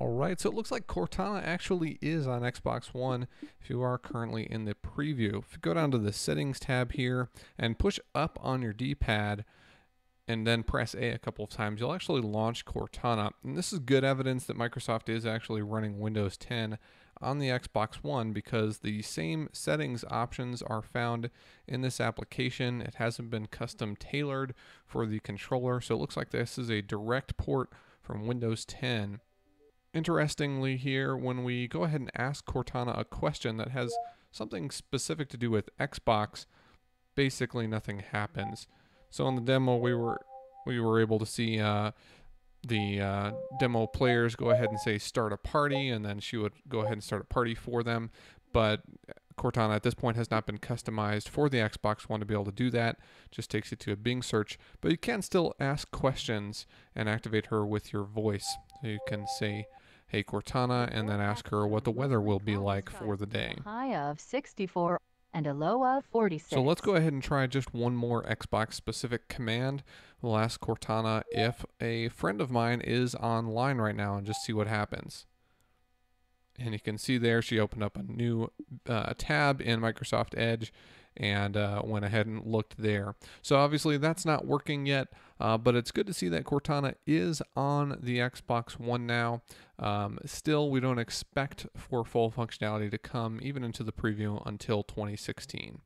All right, so it looks like Cortana actually is on Xbox One if you are currently in the preview. If you go down to the settings tab here and push up on your D-pad and then press A a couple of times, you'll actually launch Cortana. And this is good evidence that Microsoft is actually running Windows 10 on the Xbox One because the same settings options are found in this application. It hasn't been custom tailored for the controller, so it looks like this is a direct port from Windows 10 Interestingly, here, when we go ahead and ask Cortana a question that has something specific to do with Xbox, basically nothing happens. So in the demo, we were we were able to see uh, the uh, demo players go ahead and say start a party, and then she would go ahead and start a party for them. But Cortana at this point has not been customized for the Xbox One to be able to do that. Just takes you to a Bing search, but you can still ask questions and activate her with your voice. So you can say Hey Cortana, and then ask her what the weather will be like for the day. High of 64 and a low of 46. So let's go ahead and try just one more Xbox specific command. We'll ask Cortana if a friend of mine is online right now and just see what happens. And you can see there she opened up a new uh, tab in Microsoft Edge and uh, went ahead and looked there. So obviously that's not working yet, uh, but it's good to see that Cortana is on the Xbox One now. Um, still, we don't expect for full functionality to come even into the preview until 2016.